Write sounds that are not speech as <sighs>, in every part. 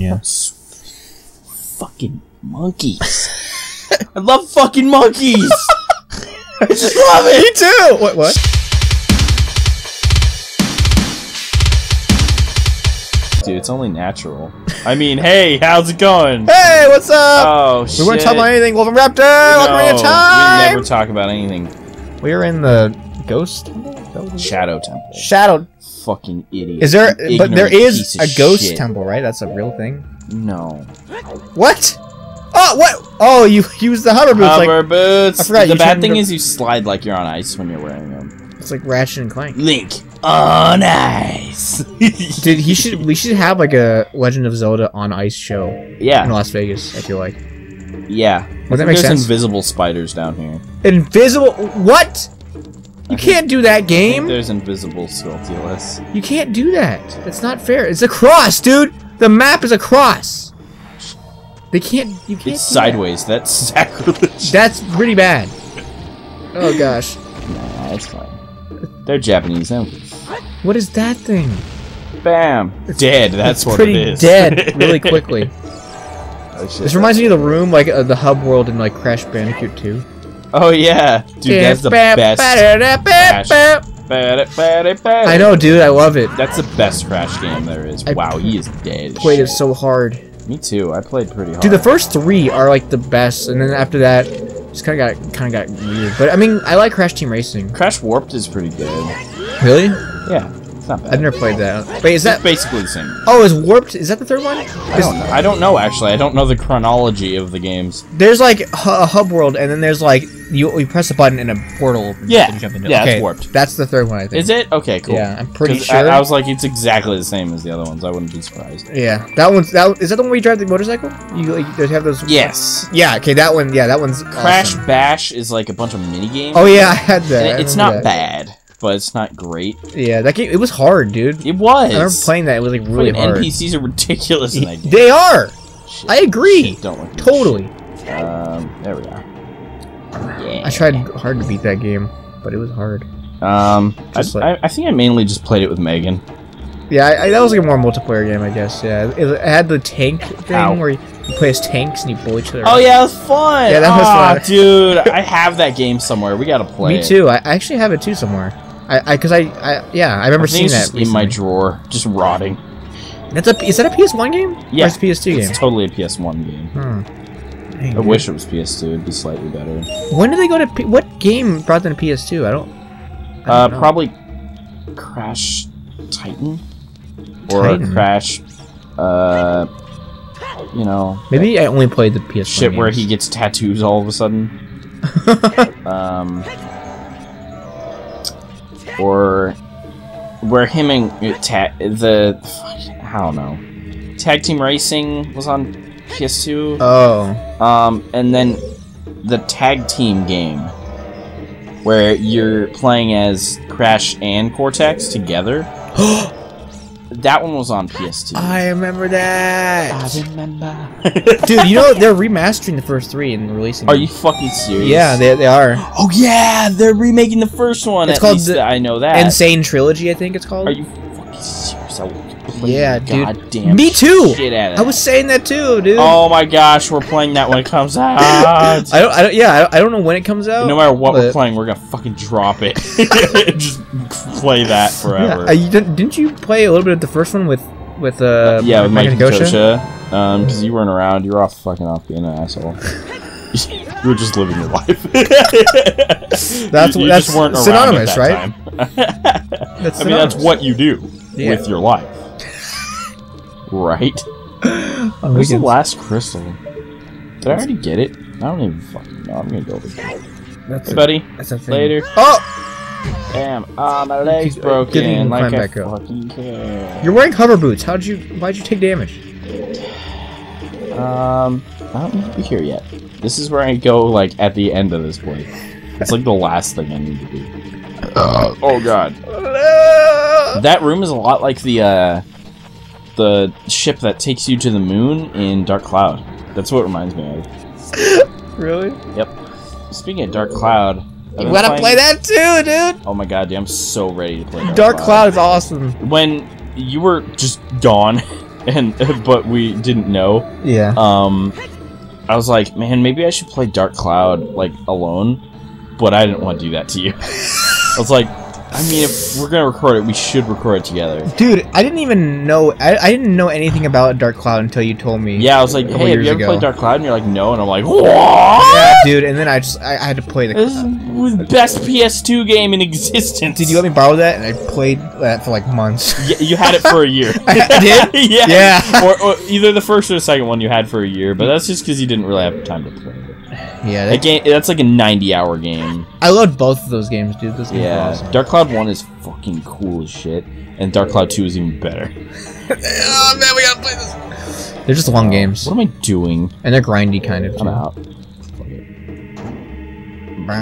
Yeah. Fucking monkeys. <laughs> I love fucking monkeys. <laughs> I just love it. Me too. What? What? Dude, it's only natural. I mean, hey, how's it going? Hey, what's up? Oh shit. we weren't talking about anything. Wolf and Raptor. Welcome no, to time. we never talk about anything. We are in the ghost temple. Is that what it is? Shadow Temple. Shadow. Fucking idiot. Is there? But there is a ghost shit. temple, right? That's a real thing. No. What? Oh, what? Oh, you use the hover boots like Hover boots. I forgot the bad thing is you slide like you're on ice when you're wearing them. it's like Ratchet and Clank. Link on ice. <laughs> Dude, he should. We should have like a Legend of Zelda on Ice show Yeah. in Las Vegas. I feel like yeah. Would that I make There's sense? invisible spiders down here. invisible. What? You I can't do that game. there's invisible Skulltulas. You can't do that. That's not fair. It's a cross, dude. The map is a cross. They can't. You can't. It's do that. sideways. That's <laughs> sacrilege. That's pretty bad. Oh gosh. Nah, it's fine. They're Japanese. Now. What is that thing? Bam. dead. That's it's what pretty it is. dead <laughs> really quickly. Oh, shit. This reminds me of the room, like uh, the hub world in like Crash Bandicoot 2. Oh yeah, dude. That's the best. I I know, dude. I love it. That's the best Crash game there is. I wow, he is dead. Played it so hard. Me too. I played pretty hard. Dude, the first three are like the best, and then after that, just kind of got kind of got weird. But I mean, I like Crash Team Racing. Crash Warped is pretty good. Really? Yeah, it's not bad. I've never played that. Wait, is It's that? basically the same. Oh, is Warped? Is that the third one? I don't know. I don't know actually. I don't know the chronology of the games. There's like a hub world, and then there's like you you press a button and a portal opens. Yeah. and you jump into. Yeah, it's Warped. That's the third one, I think. Is it? Okay, cool. Yeah, I'm pretty sure. I, I was like, it's exactly the same as the other ones. I wouldn't be surprised. Yeah, that one's that. Is that the one where you drive the motorcycle? You like you have those. Yes. Yeah. Okay, that one. Yeah, that one's Crash awesome. Bash is like a bunch of mini games. Oh yeah, I had that. And it's not that. bad, but it's not great. Yeah, that game. It was hard, dude. It was. I remember playing that. It was like really Fucking hard. NPCs are ridiculous in that <laughs> game. They are. Shit. I agree. Shit, Don't look Totally. Um, there we are. Yeah. I tried hard to beat that game, but it was hard. Um, I, like- I, I think I mainly just played it with Megan. Yeah, I, I, that was like a more multiplayer game, I guess. Yeah, it, it had the tank thing Ow. where you, you play as tanks and you bully each other. Oh up. yeah, it was fun. Yeah, that was fun. dude. I <laughs> have that game somewhere. We gotta play. Me it. too. I, I actually have it too somewhere. I, I, cause I, I, yeah, I remember I think seeing it's that. just in my drawer, just rotting. That's a. Is that a PS1 game? Yeah, or it's a PS2 game. It's totally a PS1 game. Hmm. Dang, I dude. wish it was PS2. It'd be slightly better. When did they go to? P- what game brought them to PS2? I don't. I don't Uh, know. probably Crash Titan or Titan? Crash. Uh, you know, Maybe I only played the PS1. shit where he gets tattoos all of a sudden. <laughs> um, or where him and uh, ta- the I don't know, tag team racing was on PS2. Oh. Um, and then the tag team game where you're playing as Crash and Cortex together. <gasps> that one was on PS2. I remember that. I remember. <laughs> Dude, you know they're remastering the first three and releasing. Are them. you fucking serious? Yeah, they, they are. Oh yeah, they're remaking the first one. It's called the I know that. N. Sane Trilogy, I think it's called. Are you fucking serious? I will Yeah, dude. Goddamn Me too. Shit out of I was saying that too, dude. Oh my gosh, we're playing that when it comes <laughs> out. I don't. I don't. Yeah, I don't, I don't know when it comes out. no matter what we're playing, we're gonna fucking drop it. <laughs> <laughs> Just play that Yeah, forever. uh, you didn't, didn't you play a little bit of the first one with with uh yeah, with Mike Kosha. Um, because you weren't around, you were off fucking off being an asshole. you were just living your life. That's- you, you that's just synonymous, at right? that time. That's I mean, that's what you do Yeah. with your life, right? <laughs> On Where's the last crystal? Did I already get it? I don't even fucking know. I'm gonna go over there. That's Hey, a- buddy. That's a thing. Later. Oh, Damn. Ah, my leg's Keep- uh, broken. in and Like climb I back up. fucking care. you're wearing hover boots. How'd you? Why'd you take damage? Um, I don't need to be here yet. This is where I go, like, at the end of this place. It's like the last thing I need to do. oh god. <laughs> That room is a lot like the, uh, the ship that takes you to the moon in Dark Cloud. That's what it reminds me of. <laughs> Really? Yep. Speaking of Dark Cloud... You gotta play that too, dude. Oh my god, dude, I'm so ready to play Dark, Dark Cloud is awesome. When you were just gone, <laughs> and but we didn't know. Yeah. Um, I was like, man, maybe I should play Dark Cloud like alone, but I didn't want to do that to you. <laughs> I was like, I mean, if we're gonna record it, we should record it together. Dude, I didn't even know. I, I didn't know anything about Dark Cloud until you told me. Yeah, I was like, couple hey, have you ever ago. played Dark Cloud? And you're like, no, and I'm like, what? Yeah, dude. And then I just I, I had to play the. This best PS2 game in existence. Did you let me borrow that? And I played that for like months. Y- you had it for a year. <laughs> I did? <laughs> yeah. Yeah. Or, or either the first or the second one you had for a year, but that's just because you didn't really have time to play. Yeah, That game, that's like a 90 hour game. I loved both of those games, dude. Those games Yeah. awesome. Dark Cloud 1 is fucking cool as shit, and Dark Cloud 2 is even better. <laughs> <laughs> oh man, we gotta play this. They're just long games, What am I doing? and they're grindy kind of. I'm out.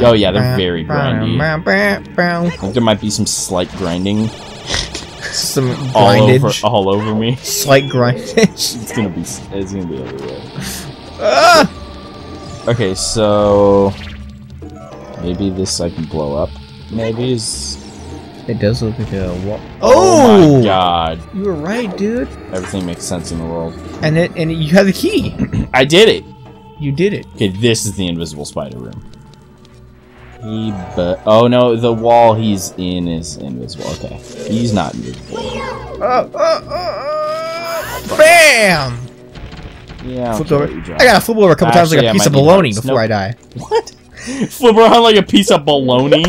Oh, yeah, they're very grindy. I think there might be some slight grinding Some all over, all over me. Slight grindage. <laughs> It's gonna be, it's gonna be everywhere. ah! Okay, so maybe this I can blow up. Maybe is. It does look like a wall. Oh, my oh! god! You were right, dude. Everything makes sense in the world. And it and you have the key. <clears throat> I did it. You did it. Okay, this is the invisible spider room. He but oh no, the wall he's in is invisible. Okay, he's not invisible. Oh, oh, oh, oh. oh. Bam! Yeah, Flipped over. I gotta flip over a couple times like Actually, a I piece of might need bologna hearts. before Nope. I die. <laughs> What? Flip around like a piece of bologna.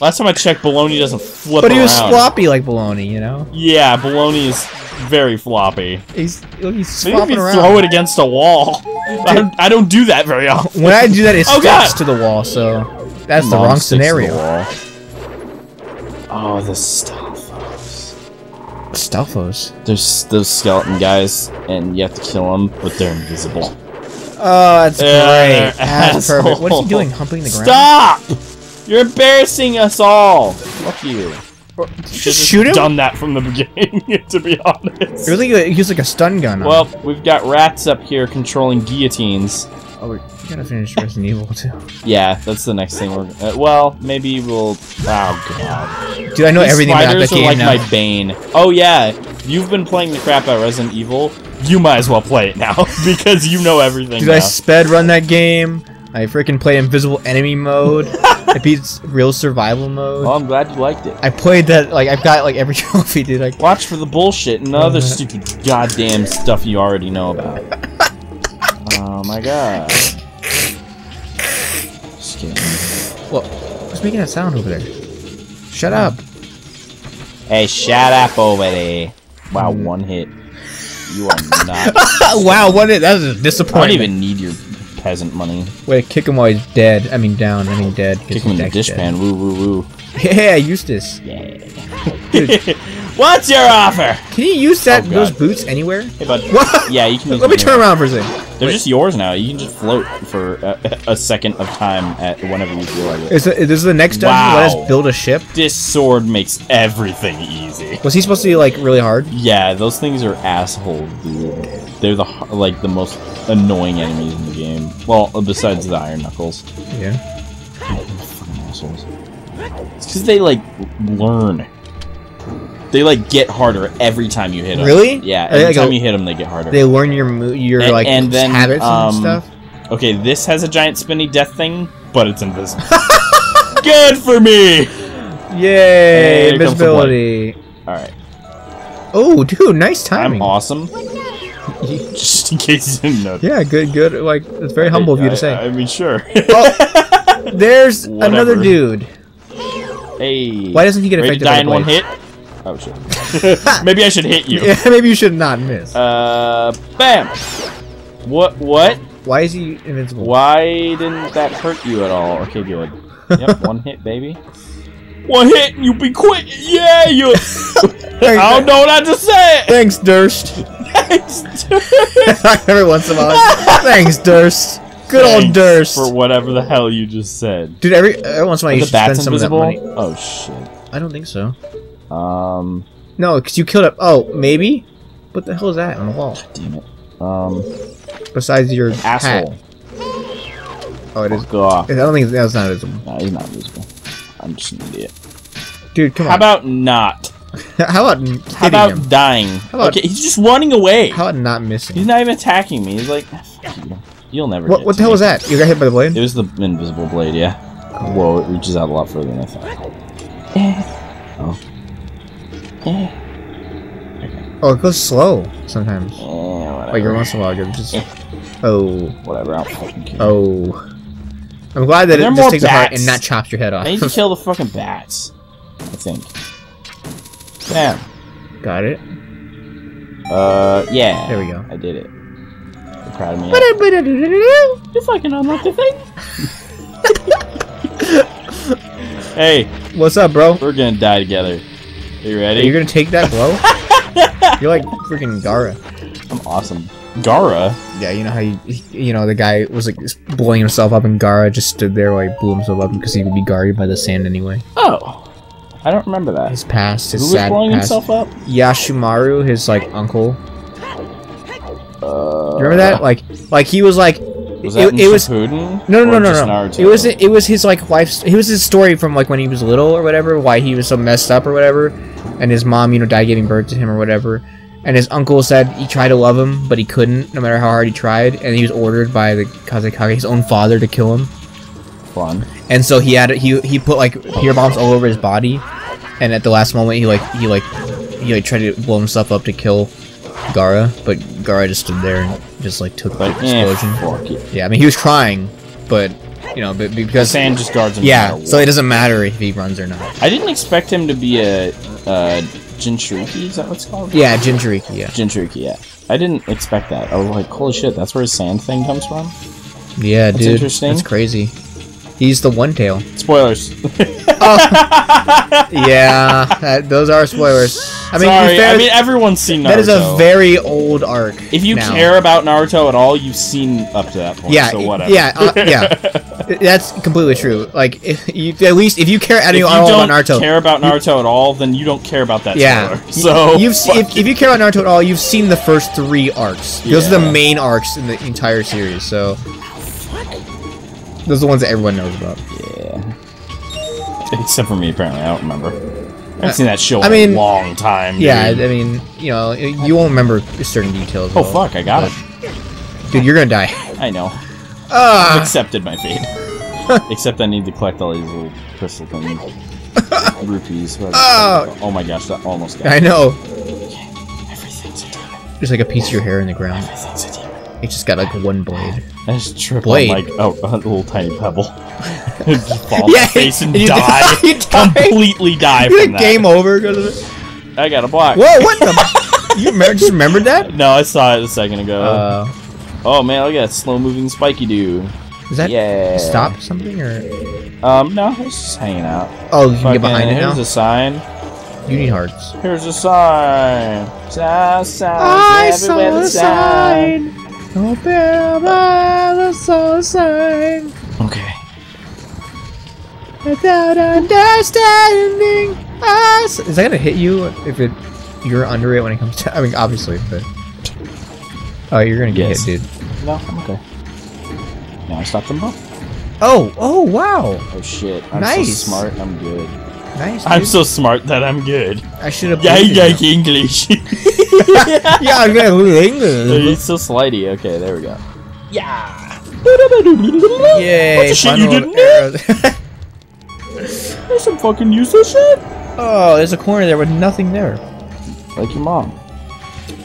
Last time I checked, bologna doesn't flip But he was around. floppy like bologna, you know. Yeah, bologna is very floppy. He's look, he's Maybe if you around. throw it against a wall. I don't, I don't do that very often. When I do that, it <laughs> Oh, sticks God! to the wall. So that's the wrong sticks to the scenario. Oh, the Stalfos. Stalfos. There's those skeleton guys, and you have to kill them, but they're invisible. Oh, that's Yeah, great. That's perfect. What is asshole. he doing? Humping the ground? Stop! You're embarrassing us all. Fuck you. Did you Should've just shoot him? Done that from the <laughs> beginning, to be honest. It was like a, he used like a stun gun. Well, we've got rats up here controlling guillotines. Oh, we gotta finish Resident Evil too. Yeah, that's the next thing we're. Uh, well, maybe we'll. Oh god. Dude, I know These everything about that are game like now. my bane. Oh yeah, you've been playing the crap out of Resident Evil. You might as well play it now <laughs> because you know everything. Dude, now. I sped run that game. I freaking played invisible enemy mode. <laughs> I beat real survival mode. well, I'm glad you liked it. I played that like I've got like every <laughs> trophy, dude. Like Watch for the bullshit and the other Uh. stupid goddamn stuff you already know about. Oh my god. Just kidding. Well, who's making that sound over there? Shut up. Hey, shut up over there. Wow, Mm. one hit. You are <laughs> not. wow, one hit. That what is that is a I don't even need your peasant money. Wait, kick him while he's dead. I mean down. I mean dead. Kick him in the dead. dishpan. Woo woo woo. Yeah, Eustace. Yeah. <laughs> What's your offer? Can you use that Oh, those boots anywhere? Hey, bud. What? Yeah, you can. <laughs> use Let me turn around for a second. They're just yours now. You can just float for a, a second of time at whenever you feel like it. Is, the, is this the next dungeon? Let us build a ship. This sword makes everything easy. Was he supposed to be like really hard? Yeah, those things are assholes, dude. They're the like the most annoying enemies in the game. Well, uh, besides the Iron Knuckles. Yeah. Fucking assholes. It's because they like learn. They like get harder every time you hit them. Really? Yeah, every like a- time you hit them, they get harder. They learn your mo- your And- like and then, habits um, and stuff. Okay, this has a giant spinny death thing, but it's invisible. <laughs> Good for me. Yay! here comes the Invisibility. All right, Oh, dude, nice timing. I'm awesome. <laughs> Just in case you didn't know. Yeah, good, good. Like it's very humble of you I- to say. I, I mean, sure. Oh, <laughs> there's another dude. hey. Why doesn't he get ready to affected by die the in one hit? Oh shit. <laughs> Maybe I should hit you. Yeah, maybe you should not miss. Uh, bam. What? What? Why is he invincible? Why didn't that hurt you at all? Okay, good. Yep, <laughs> one hit, baby. One hit, and you be quick. Yeah, you. <laughs> I don't know what I just said. Thanks, Durst. Thanks. Every once in a while. Thanks, Durst. Good old Durst. for whatever the hell you just said. Dude, every, every once in a while Are you should spend some of that money. Oh shit. I don't think so. Um, No, because you killed it. Oh, maybe? What the hell is that on the wall? damn it. Um, Besides your asshole. hat. Oh, it is. Go off. I don't think that's not visible. No, he's not visible. I'm just an idiot. Dude, come How on. about not? <laughs> How about hitting How about him? dying? about- okay, he's just running away. How about not missing? He's not even attacking me. He's like, you. you'll never. What, what the hell me." was that? You got hit by the blade? It was the invisible blade, yeah. Whoa, it reaches out a lot further than I thought. Oh. Eh, Oh, it goes slow sometimes. eh, whatever. Like every once in a while, it just. <laughs> Oh, Whatever, I don't fucking care. oh. I'm glad that it just takes a heart and not chops your head off. I need to <laughs> kill the fucking bats. I think. Damn. got it. Uh, yeah. There we go. I did it. You're proud of me. You fucking unlocked the thing. <laughs> hey, What's up, bro? we're gonna die together. Are you ready? You're gonna take that blow? <laughs> You're like freaking Gaara. I'm awesome. Gaara? Yeah, you know how you, you know the guy was like just blowing himself up, and Gaara just stood there while he blew himself up because he would be guarded by the sand anyway. Oh. I don't remember that. His past, his Who was blowing past. himself up? Yashamaru, his like uncle. Uh, remember that? Like, like he was like, Was it, that in it was no, no, no, no, no. It was it was his like wife's. It was his story from like when he was little or whatever. Why he was so messed up or whatever, and his mom, you know, died giving birth to him or whatever. And his uncle said he tried to love him, but he couldn't, no matter how hard he tried. And he was ordered by the Kazekage, his own father, to kill him. fun. And so he had he he put like beer bombs all over his body, and at the last moment he like he like he like tried to blow himself up to kill Gaara, but Gaara just stood there and just like took the Like, eh, explosion. it. Yeah, I mean he was crying, but you know, but because Sand just guards him. yeah, so it doesn't matter if he runs or not. I didn't expect him to be a uh, Jinchuriki. Is that what it's called? Yeah, Jinchuriki. Yeah, Jinchuriki. Yeah. I didn't expect that. I was like, holy shit, that's where his sand thing comes from. yeah, That's dude, interesting. that's crazy. He's the one tail. Spoilers. <laughs> Yeah, that, those are spoilers. I mean, Sorry, fair, I mean everyone's seen Naruto. that is a very old arc. If you now. care about Naruto at all, you've seen up to that point. Yeah, so whatever. yeah, uh, yeah. <laughs> That's completely true. Like, if you, at least if you care at if you all about Naruto, care about Naruto at all, then you don't care about that yeah. spoiler. So you've se- if, if you care about Naruto at all, you've seen the first three arcs. Those are the main arcs in the entire series. So, those are the ones that everyone knows about. yeah. Except for me, apparently, I don't remember. I haven't uh, seen that show I in mean, a long time. Yeah, I mean, you know, you won't remember certain details. Oh though. fuck, I got it. dude, you're gonna die. I know. I've Ah, accepted my fate. <laughs> Except I need to collect all these little crystal things. <laughs> Rupees. Oh. oh my gosh, that almost got I know. Everything's a demon. There's like a piece of your hair in the ground. Everything's a demon. It just got like one blade. I just trip Blade. on like oh, a little tiny pebble. <laughs> just fall on Yeah, my face and you die. die. Die. Completely die You from that. game over because of it? I got a block. Whoa, what the? you remember, just remembered that? No, I saw it a second ago. Uh, oh man, look at that slow moving spiky dude. is that Yeah. stop something or? Um, no, it's just hanging out. Oh, you can Fucking, get behind it here's now. a sign. You need hearts. Here's a sign. Sign, sign. everywhere the sign. Oh, there I saw a sign. Okay. Without understanding us. Is that gonna hit you if it you're under it when it comes to? I mean, obviously, but. Oh, you're gonna get Yes. hit, dude. No, I'm okay. Now I stopped them both. Oh, oh, wow, Oh shit. I'm Nice. so smart. I'm good. nice. I'm so smart that I'm good. I should have. Yeah, I like English. <laughs> <laughs> yeah, I'm gonna English. He's so slidey. Okay, there we go. Yeah. Yay! What's the shit you didn't arrows. <laughs> There's some fucking useless shit. oh, there's a corner there with nothing there. Like your mom.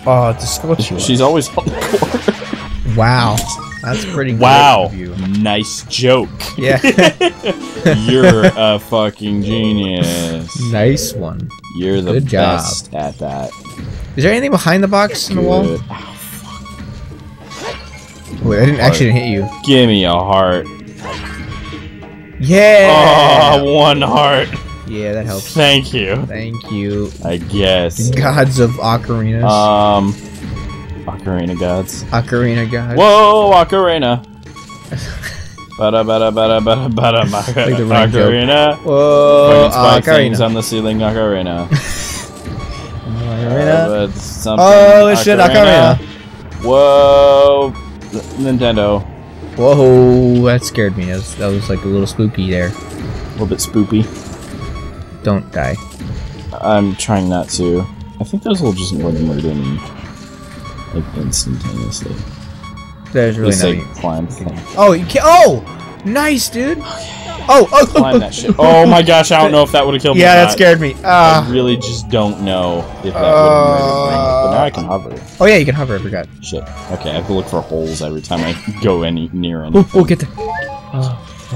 Oh, it's a scorch. She's always on the corner. Wow, that's pretty. great Wow. of you. Nice joke. Yeah, <laughs> You're a fucking genius. nice one. You're the Good job. best at that. Is there anything behind the box in the wall? Good. Wait, I didn't actually hit you. Give me a heart. Yeah. Oh, one heart. Yeah, that helps. Thank you. Thank you, I guess. gods of ocarinas. Um, Ocarina gods. Ocarina gods. Whoa, Ocarina. <laughs> Bada bada bada bada bada Like. Ocarina. Whoa, spike things on the ceiling, Ocarina. <laughs> Ocarina. Uh, but something Oh shit, ocarina. Whoa, Nintendo. Whoa, that scared me. That was, that was like a little spooky there. A little bit spoopy. Don't die. I'm trying not to. I think those will just like murder me, like instantaneously. There's really Just like climb thing. Oh, you can Oh, nice, dude. Oh, oh, Climb that shit. Oh my gosh, I don't know if that would have killed me. yeah, that scared me. I Ah. really just don't know if that would have murdered me. But now I can hover. oh yeah, you can hover. I forgot. Shit. Okay, I have to look for holes every time I <laughs> go any near Oh, anything. oh, get there. Oh, <laughs>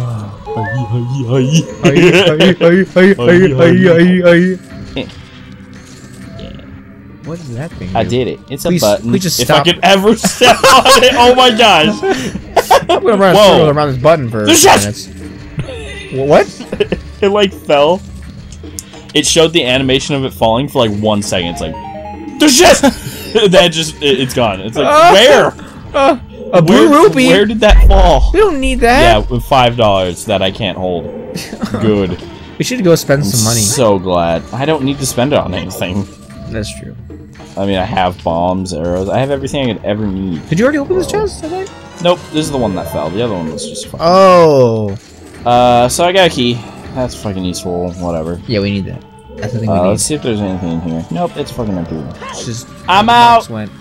What is that thing? I do? did it. It's Please- a button. please just if stop. I could ever <laughs> step on it, oh my gosh! I'm gonna run Whoa. around this button for minutes. What? <laughs> it like fell. It showed the animation of it falling for like one second. It's like, there's shit. that just it, it's gone. It's like Ah. where? Uh, a blue where, rupee. Where did that fall? We don't need that. Yeah, with five dollars that I can't hold. <laughs> Good. We should go spend I'm some money. so glad. I don't need to spend it on anything. That's true. I mean, I have bombs, arrows. I have everything I could ever need. Did you already open this chest? I think. Nope, this is the one that fell. The other one was just fine. Oh. Uh, so I got a key. That's fucking useful. Whatever. Yeah, we need that. That's the thing we Uh, need. let's see if there's anything in here. Nope, it's fucking empty. It's just I'm out. Went.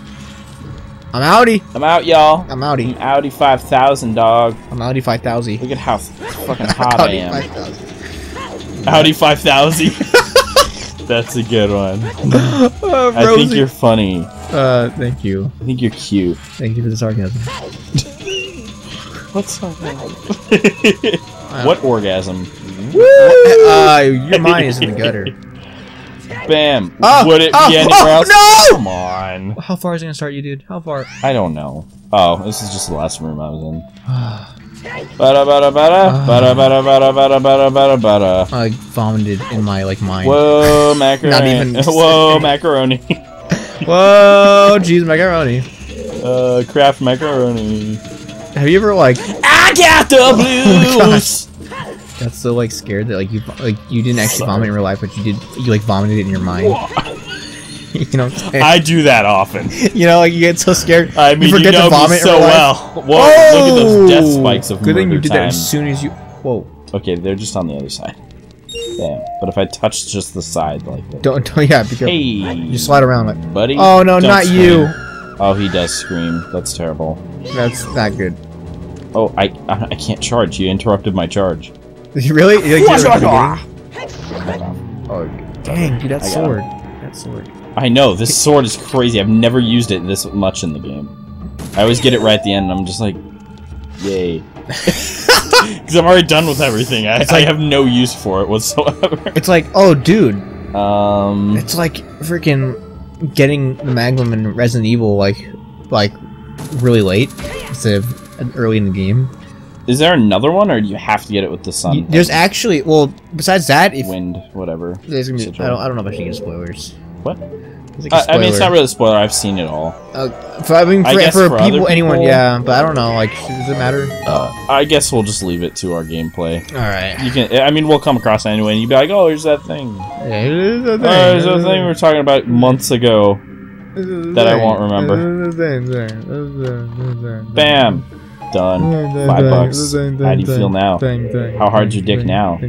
I'm outie. I'm out, y'all. I'm I'm outie. Audi 5000, dog. I'm outie five thousand. Look at how fucking <laughs> hot I am. 5000. Audi 5000. <laughs> That's a good one. <laughs> Uh, I think you're funny. Uh, thank you. I think you're cute. Thank you for the sarcasm. What's up? what orgasm? Woo! Uh, your mind is in the gutter. Bam. Ah, Would it ah, be anywhere ah, else? no! Come on. How far is it gonna start you, dude? How far? I don't know. Oh, this is just the last room I was in. <sighs> Bada bada bada bada bada bada bada bada bada bada. I vomited in my like mind. Whoa, <laughs> macaroni. Not even- <laughs> Whoa, macaroni. <laughs> Whoa, jeez, macaroni. Uh, Kraft macaroni. Have you ever like I got the Oh blues. Got so like scared that like you like you didn't actually vomit in real life, but you did you like vomited it in your mind? <laughs> you know? I do that often. <laughs> you know, like you get so scared. I mean, you, forget to know me vomit so well. Whoa, look at those death Oh! spikes of Good thing you did that as soon as you. Whoa! Okay, they're just on the other side. Damn. But if I touch just the side like that. Don't, don't yeah, be careful. Hey, You slide around like. buddy. Oh no, not scream. you. Oh, he does scream. That's terrible. That's not good. Oh, I I, I can't charge. You interrupted my charge. <laughs> You really? You, like, you're Back Oh, dang, dude, that sword. That sword. I know this sword is crazy. I've never used it this much in the game. I always get it right at the end. and I'm just like, yay, <laughs> because I'm already done with everything. I, It's I have no use for it whatsoever. It's like, oh, dude, Um, it's like freaking getting the Magnum in Resident Evil like, like, really late instead of early in the game. Is there another one, or do you have to get it with the sun? There's actually, well, besides that, if wind, whatever. there's gonna be, I don't, I don't know if I should get spoilers. What? Like Uh, I mean, it's not really a spoiler. I've seen it all. Uh, for, I mean, for, guess for, for other people, anyone, yeah, but I don't know. Like, does it matter? Uh, I guess we'll just leave it to our gameplay. All right. You can. I mean, we'll come across it anyway, and you'd be like, "Oh, here's that thing. Yeah, it is a Oh, there's that thing we were talking about months ago." that I won't remember. Bam. Done. Five bucks. How do you feel now? How hard's your dick now?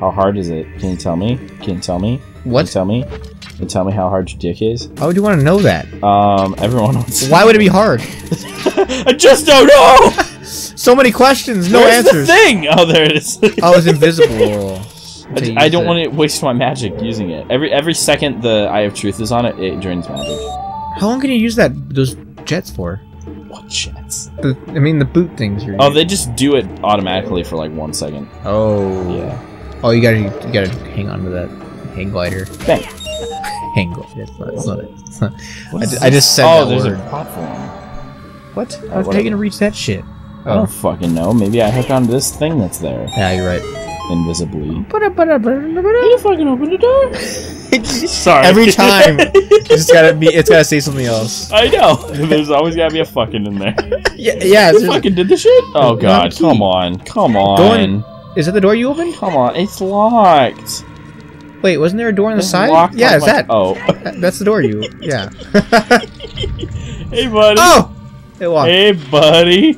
How hard is it? Can you tell me? Can you tell me? Can you What? tell me? Can you tell me how hard your dick is? Why would you want to know that? Um, everyone wants. Why would it be hard? <laughs> I just don't know. <laughs> So many questions, no Where's answers. the thing? Oh, there it is. <laughs> I was invisible. I, I don't want to waste my magic using it. Every every second the Eye of Truth is on it, it drains magic. How long can you use that those jets for? What chance? The, I mean, the boot things. You're Oh, they just do it automatically for like one second. Oh. Yeah. Oh, you gotta you gotta hang on to that hang glider. Bang. Hang glider. That's not, that's not it. It's not- What I, I just said Oh, that there's word. a platform. What? Uh, How are you gonna reach that shit? I don't fucking know. Maybe I hook onto this thing that's there Yeah, you're right. Invisibly. You fucking open the door. <laughs> Sorry. Every time, <laughs> it's just gotta be. It's gotta say something else. I know. There's always gotta be a fucking in there. Yeah, yeah. You It's fucking did the shit. Oh god, come on, come on, Go in. is it the door you opened? come on. It's locked. Wait, wasn't there a door on the It's side? locked Yeah, on it's my- that. Oh, <laughs> That's the door you. Yeah. hey buddy. oh. It walked. Hey buddy.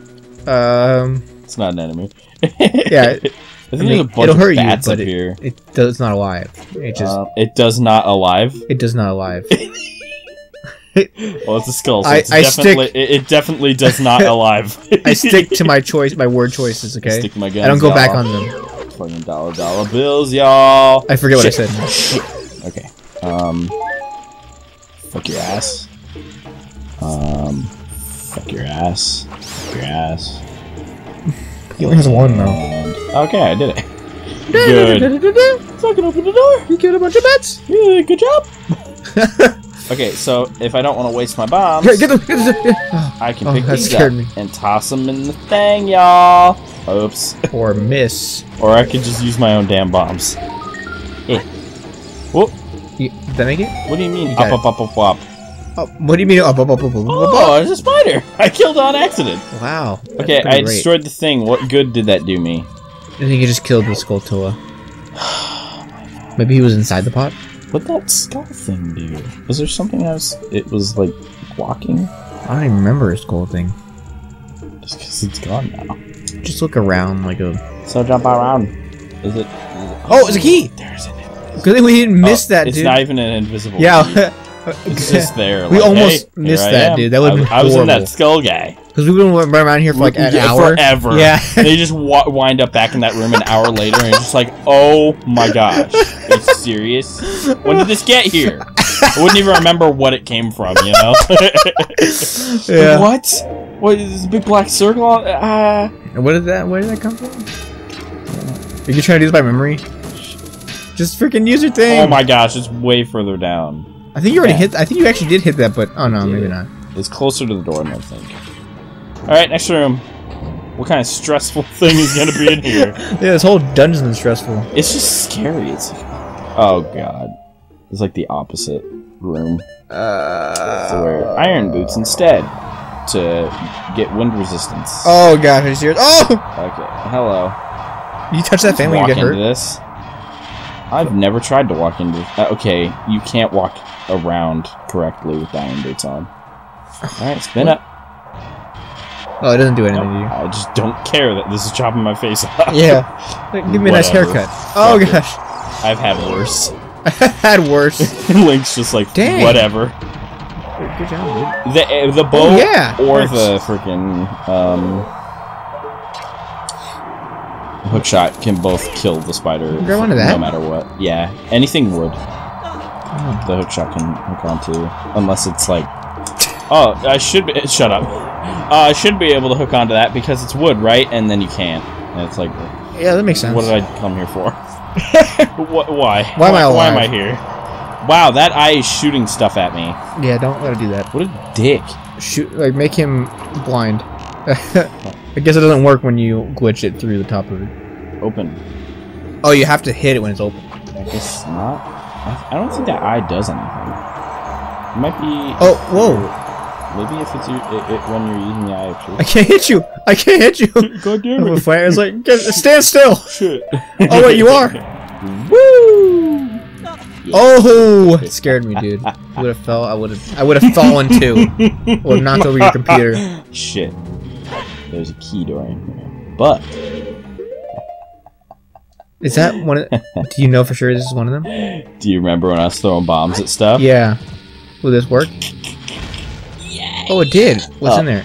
Um. It's not an enemy. Yeah. I think I mean, there's a bunch it'll hurt you, but up it- here. It does not alive. It just Uh, it does not alive. it does not alive. <laughs> <laughs> Well, it's a skull. So I- it's I definitely, it, it definitely does not <laughs> alive. I stick to my choice, my word choices. I Okay, stick my guns. I don't go back on them. Fucking dollar dollar bills, y'all. I forget what I said. Okay. Um. Fuck your ass. Um. Fuck your ass. Fuck your ass. He only has one though. Okay, I did it. Good. I can open the door. You killed a bunch of bats. Yeah, good job. <laughs> Okay, so if I don't want to waste my bombs, Here, get them. Get them. Oh, <gasps> I can Oh, pick these up me. and toss them in the thing, y'all. Oops. or miss. <laughs> Or I could just use my own damn bombs. Eh. Whoop. You, did that make it? What do you mean? You Up, up, up, up, up. Oh, what do you mean? Up, up, up, up, up, up? Oh, there's a spider. <laughs> I killed on accident. Wow. Okay, I great. destroyed the thing. What good did that do me? I think he just killed the Skulltula. Maybe he was inside the pot. What that skull thing do? Was there something else? It was like walking. I don't even remember his skull thing. Just because it's gone now. Just look around like a. So jump around. Is it? Oh, it's a key. There's an. invisible. Good thing we didn't oh, miss Oh, that, dude. it's not even an invisible. yeah. <laughs> It's just there. We like, almost hey, missed that, am. dude. That would've I- been I was in that skull guy. Because we've been run around here for like an Yeah, hour. Forever. Yeah. <laughs> they just wa- wind up back in that room an hour later, and it's just like, oh my gosh, are you serious? When did this get here? I wouldn't even remember what it came from, you know? <laughs> yeah. What? What is this big black circle? on- Uh, And What did that? Where did that come from? Are you trying to do this by memory? Just freaking use your thing. oh my gosh, it's way further down. I think you already Yeah. hit. I think you actually did hit that, but oh no, Did maybe not. It's closer to the door than I think. Alright, next room. What kind of stressful <laughs> thing is gonna be in here? <laughs> Yeah, this whole dungeon is stressful. It's just scary. It's like, oh god. It's like the opposite room. Uh, to wear iron boots instead to get wind resistance. oh gosh, are you serious? Oh, Okay, hello. you touch that fan when walk you get into hurt. this. I've never tried to walk into. Uh, okay, you can't walk around correctly with iron boots on. All right, spin up. Oh, it doesn't do anything No, to I just don't care that this is chopping my face off. <laughs> Yeah, give me a nice haircut. Oh Fuck it. gosh, I've had worse. I've <laughs> <laughs> had worse. Link's just like Dang. whatever. Good job, dude. The uh, the bow Oh, yeah, or the freaking um hook shot can both kill the spider Grab onto no matter what. Yeah, anything wood Oh. the hook shot can hook onto unless it's like oh I should be <laughs> shut up. Uh, I should be able to hook onto that because it's wood, right? And then you can't. And it's like, Yeah, that makes sense. what did I come here for? <laughs> Wh- why? Why am I Why am I here? Wow, that eye is shooting stuff at me. Yeah, don't let it do that. What a dick. Shoot, like make him blind. <laughs> I guess it doesn't work when you glitch it through the top of it. Open. Oh, you have to hit it when it's open. I guess not. I, I don't think that eye does anything. It might be. Oh, whoa! Maybe if it's you, it, it, when you're using the eye of truth. I can't hit you. I can't hit you. <laughs> God damn I'm a fire. It's like get, stand still. <laughs> Shit. <laughs> Oh wait, you are. Woo! Oh, it scared me, dude. Would have fell. I would have. I would have fallen too. Or knocked over your computer. Shit. There's a key door in here. But Is that one? Of, do you know for sure this is one of them? do you remember when I was throwing bombs at stuff? Yeah. Will this work? Oh, it did. What's Oh. in there?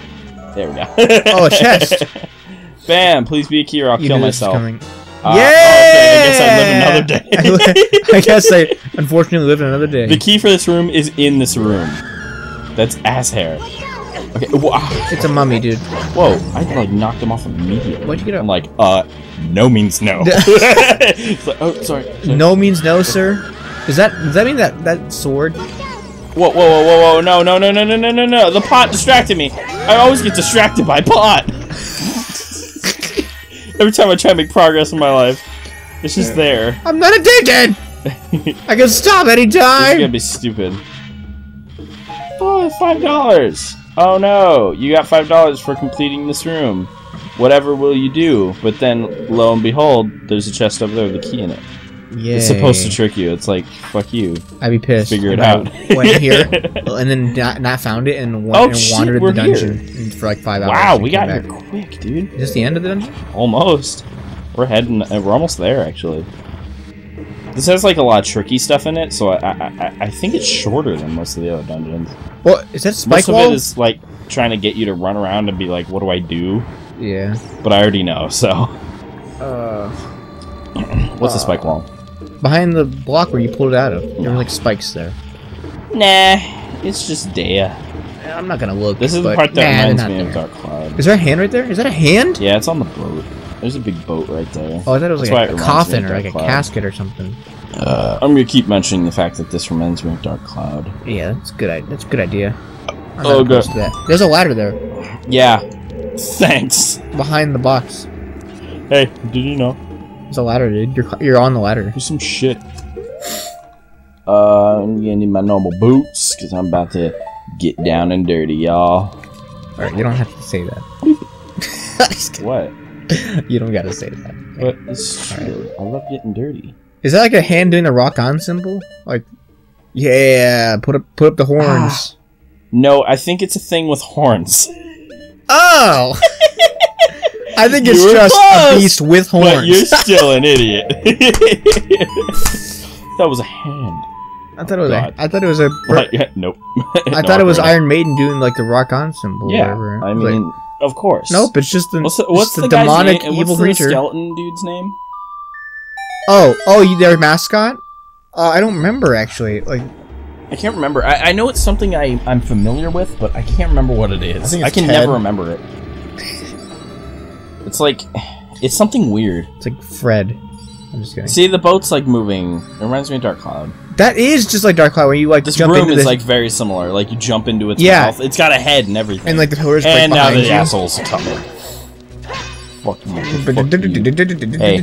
There we go. Oh, a chest. <laughs> Bam! Please be a key or I'll You kill knew this was myself. coming. Uh, okay, I guess I live another day. <laughs> I <laughs> guess I unfortunately lived another day. the key for this room is in this room. That's ass hair. Okay. Wow. It's a mummy, dude. Whoa! I like knocked him off immediately. Why'd you get up? I'm like, uh, no means no. It's like, oh, sorry. sorry. No means no, sir. Does that does that mean that that sword? Whoa, whoa, whoa, whoa, whoa! No, no, no, no, no, no, no, no! The pot distracted me. I always get distracted by pot. <laughs> Every time I try to make progress in my life, it's just there. I'm not addicted. <laughs> I can stop anytime! This is gonna be stupid. Oh, five dollars! Oh no, you got five dollars for completing this room. Whatever will you do? But then, lo and behold, there's a chest over there with a key in it. Yeah. It's supposed to trick you. It's like, fuck you. I'd be pissed. Figure it out. went here <laughs> and then not, not found it and, wa- Oh, and wandered we're the dungeon for like five hours. Wow, we came got here quick, dude. Is this the end of the dungeon? Almost. We're heading. Uh, we're almost there, actually. This has like a lot of tricky stuff in it, so I I, I, I think it's shorter than most of the other dungeons. What is that spike most wall? of it is like trying to get you to run around and be like, "What do I do?" yeah. But I already know. So, Uh, <clears throat> what's the spike wall? Behind the block where you pulled it out of, there were like spikes there. Nah, it's just Dea. I'm not gonna look. This is the part that nah, reminds me of. Dark Cloud. Is there a hand right there? Is that a hand? Yeah, it's on the boat. There's a big boat right there. Oh, I thought it was That's like a, coffin or like a Cloud. casket or something. Uh, I'm gonna keep mentioning the fact that this reminds me of Dark Cloud. Yeah, that's good. That's a good idea. I'm Oh, good. There's a ladder there Yeah. Thanks. behind the box. Hey, did you know? There's a ladder, dude. You're you're on the ladder. Do some shit. Uh, I'm gonna need my normal boots because I'm about to get down and dirty, y'all. All right, you don't have to say that. <laughs> What? <laughs> you don't gotta say that. But it's true. I love getting dirty. Is that like a hand doing a rock on symbol? Like, yeah, put up put up the horns. No, I think it's a thing with horns. Oh. <laughs> I think it's You were just a beast with But horns. you're <laughs> still an idiot. <laughs> that was a hand. I thought it was. A, God. I thought it was a. Right, yeah, nope. <laughs> I thought it was Iron Maiden doing like the rock on symbol. or Yeah, whatever. I Like, mean, of course. nope. It's just the. What's the, what's the, the, demonic name? evil what's the creature? skeleton dude's name? Oh, oh, you their mascot? Uh, I don't remember actually. Like, I can't remember. I, I know it's something I, I'm familiar with, but I can't remember what it is. I think it's can Ted. never remember it. It's like, it's something weird. it's like Fred. I'm just kidding. See, the boat's like moving. It reminds me of Dark Cloud. That is just like Dark Cloud, where you like This jump room into is this, like very similar. Like you jump into its Yeah. mouth. It's got a head and everything. and like the pillars break and now the you. assholes coming. Fuck you. Fuck you. Hey,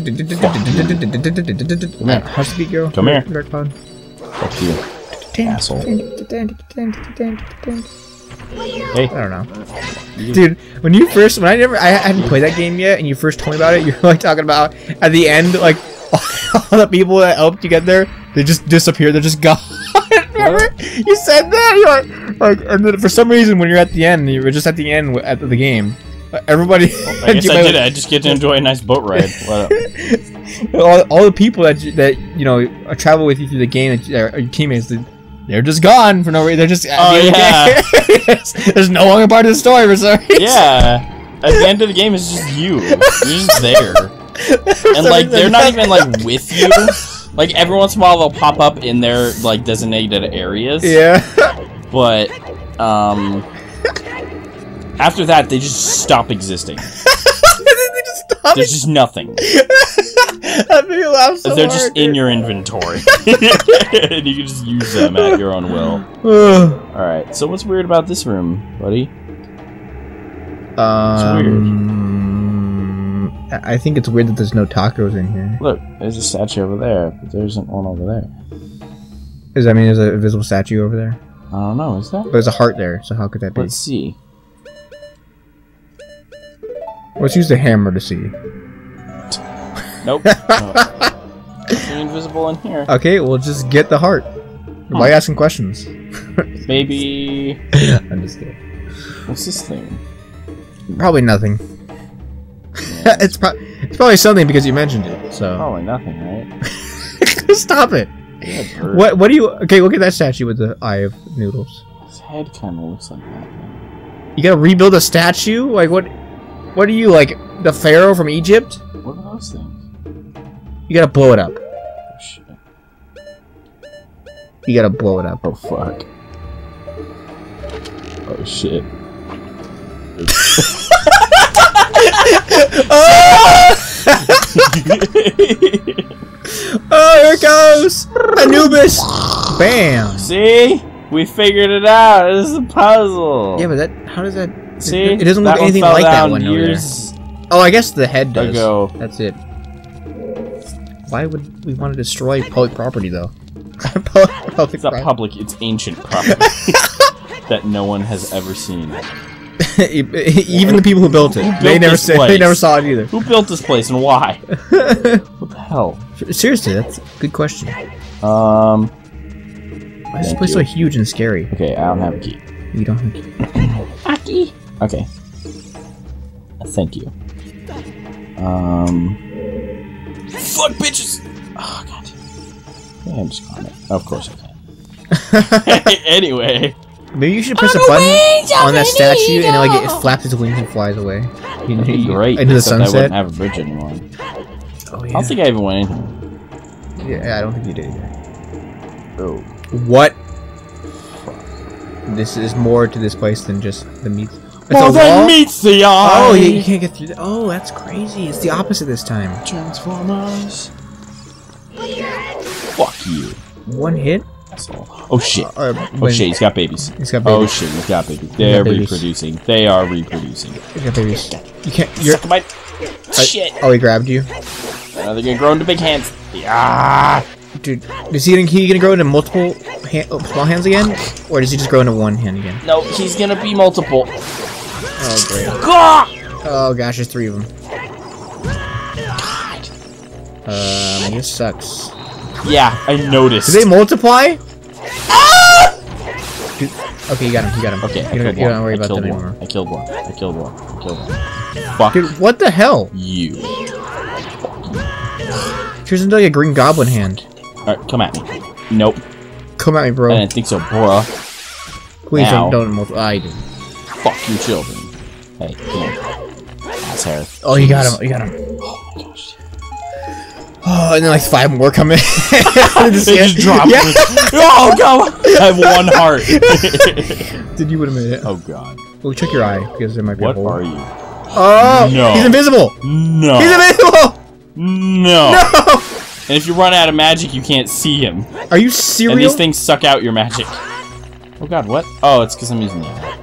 Man, how's the beat go? Come here. Dark Cloud. Fuck you. Asshole. Hey. I don't know. Dude, when you first, when I never, I hadn't played that game yet, and you first told me about it, <laughs> you were like talking about at the end, like <laughs> all the people that helped you get there, they just disappear. They're just <laughs> gone. Remember? You said that. You're like, like, and then for some reason, when you're at the end, you were just at the end at the game. Everybody, I guess I did it. I just get to enjoy a nice boat ride. All, all the people that you- that you know travel with you through the game, that are your teammates. they- They're just gone for no reason. They're just Oh, the of the game. There's no longer part of the story for some reason. Yeah. At the end of the game, it's just you. You're just there. <laughs> And like they're not even like with you. Like every once in a while they'll pop up in their like designated areas. Yeah. But um after that they just stop existing. <laughs> stop There's just nothing. <laughs> that made me laugh so They're hard, just in your inventory. and <laughs> <laughs> you can just use them at your own will. <sighs> Alright, so what's weird about this room, buddy? um, I I think it's weird that there's no tacos in here. Look, there's a statue over there, but there isn't one over there. Does that mean there's a visible statue over there? I don't know, is there? But there's a heart there, so how could that be? Let's see. Let's use the hammer to see. Nope. <laughs> no. Invisible in here. Okay, we'll just get the heart. Why Hmm. asking questions? <laughs> Maybe. I'm just kidding. What's this thing? Probably nothing. <laughs> it's, pro- it's probably something because you mentioned it. So Probably nothing, right? stop it. Yeah. What? What do you? Okay, look at that statue with the eye of noodles. His head kind of looks like that. You gotta rebuild a statue? Like what? What are you like the pharaoh from Egypt? What are those things? You gotta blow it up. Oh shit. You gotta blow it up. Oh fuck. Oh shit. <laughs> Oh! <laughs> oh, here it goes! Anubis! Bam! See? We figured it out. This is a puzzle. Yeah, but that. How does that? See? It doesn't look That one anything like that down one over there. years Oh, I guess the head does. ago. That's it. Why would we want to destroy public property though? <laughs> public It's not property. public, it's ancient property. <laughs> that no one has ever seen. <laughs> Even the people who built it, they built never this said, they never saw it either. Who built this place and why? what the hell? Seriously, that's a good question. Um. Why is this Thank place so huge and scary? Okay, I don't have a key. You don't have to. Okay. Thank you. Um. fuck bitches. Oh god. Yeah, I'm just comment. Of course I can. <laughs> <laughs> anyway, Maybe you should press a button on that statue and it, like it flaps its wings and flies away. You know, it'd be great. into the except I sunset. wouldn't have a bridge anymore. Oh I don't think I even went in here. yeah, I don't think you did either. Oh. What? This is more to this place than just the meat. It's Well, then wall? meets the eye. Oh, yeah, you can't get through. The oh, that's crazy. It's the opposite this time. Transformers. Fuck you. One hit. asshole. Oh shit. Or Oh shit, he's got babies. He's got oh, babies. Oh shit, he's got babies. They're babies. reproducing. They are reproducing. He's got babies. You can't. You're. Suck my shit. Oh, he grabbed you, Now they're gonna grow into big hands. Yeah. dude. Is he gonna, he gonna grow into multiple hand, oh, small hands again, or does he just grow into one hand again? No, he's gonna be multiple. Oh great. God. Oh gosh, there's three of them. Um, this sucks. Yeah, I noticed. Do they multiply? Dude, okay, you got him. You got him. Okay, I you don't, killed you don't one. worry I about killed them one. anymore. I killed one. I killed one. I killed one. Fuck Dude, what the hell? you. Turns into like a green goblin hand. Alright, come at me. Nope. Come at me, bro. I bro. didn't think so, bruh. Please Ow. don't don't multiply. I do. Fuck you, children. Hey, come here. Ass hair. Oh, you got him. You got him. Oh gosh. Oh, and then like five more come in. <laughs> They just dropped Yeah. <laughs> Oh god! I have one heart. <laughs> Did you would have made it? oh god. Well, check your eye because there might be What a hole. are you? Oh, No. he's invisible. No. He's invisible. no. No. And if you run out of magic, you can't see him. Are you serious? And these things suck out your magic. Oh god, what? Oh, it's because I'm using the eye.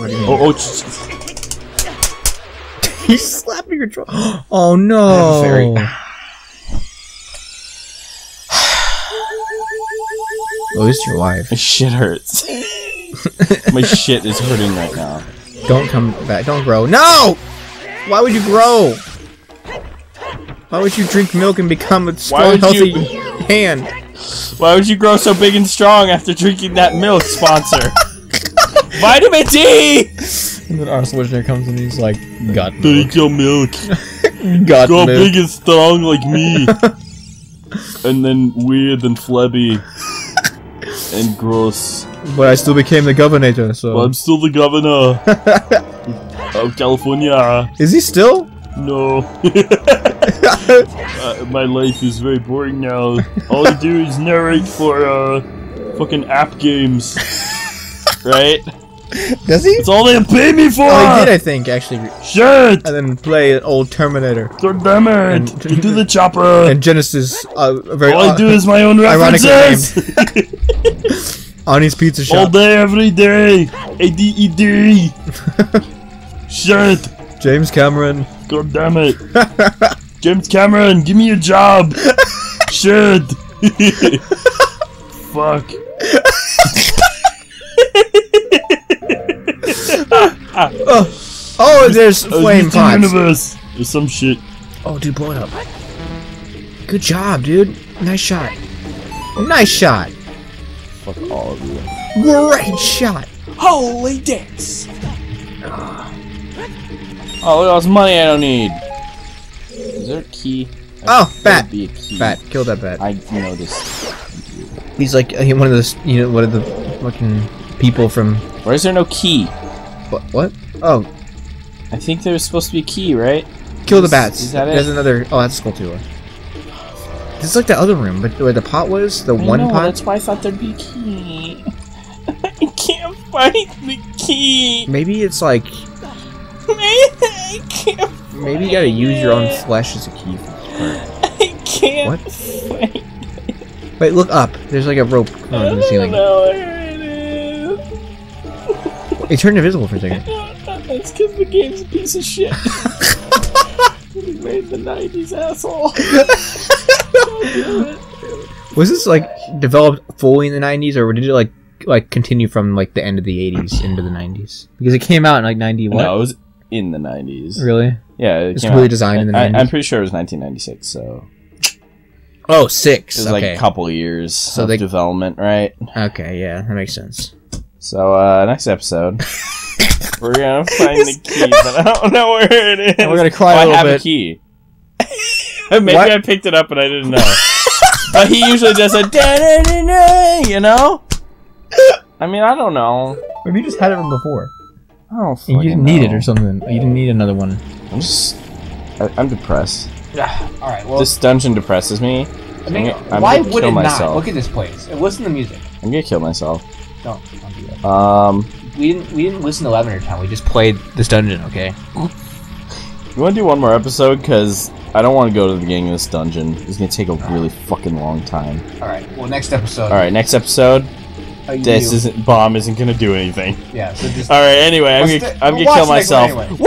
Oh, oh, <laughs> He's slapping your jaw. <gasps> Oh no. very- <sighs> at least your wife. my shit hurts. <laughs> my shit is hurting right now. Don't come back. Don't grow. No! Why would you grow? Why would you drink milk and become a strong, healthy you- hand? Why would you grow so big and strong after drinking that milk, sponsor? Vitamin D! And then Arnold Schwarzenegger comes and he's like, "Got Drink your milk. got <laughs> Go milk." big and strong like me. <laughs> and then weird and flabby. And gross. But I still became the governor, so. But I'm still the governor <laughs> of California. Is he still? No. uh, my life is very boring now. All I do is narrate for uh fucking app games. right? Does he? That's all they pay me for! Oh, he did, I think, actually. Shit! And then play an old Terminator. God damn it! And- to the <laughs> chopper! And Genisys, uh, very all I do is my own references! Ani's <laughs> Pizza Shop. all day, every day! A-D-E-D! <laughs> Shit! James Cameron. God damn it! James Cameron, give me a job! Shit! Fuck. <laughs> Oh, oh there's Uh, flame Mr. pots. Universe! Or some shit. Oh, dude, blow it up. Good job, dude. Nice shot. Nice shot. Fuck all of you. Great shot. Holy dicks! Oh, look at all this money I don't need. Is there a key? Oh, There'd bat. Be a key. Bat. Kill that bat. I know this. He's like uh, one of those, you know, one of the fucking people from. Why is there no key? What? What? Oh, I think there's supposed to be a key, right? kill the bats. is that it? There's another. Oh, that's Skulltula. This is like the other room, but where the pot was, the I one know, pot. That's why I thought there'd be a key. <laughs> I can't find the key. Maybe it's like I can't. maybe you gotta use your own flesh as a key for this part. I can't. What? Wait, look up. There's like a rope I to the don't ceiling. know it. It turned invisible for a second. <laughs> That's because the game's a piece of shit. <laughs> we made the 90s asshole. <laughs> Was this like developed fully in the '90s, or did it like like continue from like the end of the '80s into the '90s? Because it came out in like '90 what? No, it was in the 90s. Really? Yeah, it It's came completely out- designed in the I, 90s. I'm pretty sure it was 1996, so Oh, six. it was okay. like a couple years So of they- development, right? okay, yeah, that makes sense. So, uh, next episode, <laughs> we're gonna <laughs> find the key, but I don't know where it is. And we're gonna cry Oh, a I little have bit. a key. <laughs> Maybe What? I picked it up and I didn't know. but he usually does a da-da-da-da, you know? I mean, I don't know. Maybe you just had it from before. I don't And you didn't need it or something. You didn't need another one. I'm just. I, I'm depressed. <sighs> All right. Well, This dungeon depresses me. I mean, I'm why gonna would kill it myself. not? Look at this place. Listen to the music. I'm gonna kill myself. Um, We didn't. We didn't listen to Lavender Town. We just played this dungeon. Okay. you want to do one more episode? Because I don't want to go to the beginning of this dungeon. It's gonna take a really fucking long time. All right. Well, next episode. All right, next episode. you- This isn't bomb isn't gonna do anything. Yeah. So just. All right. Anyway, I'm Let's gonna I'm gonna kill the next one myself. anyway. Woo!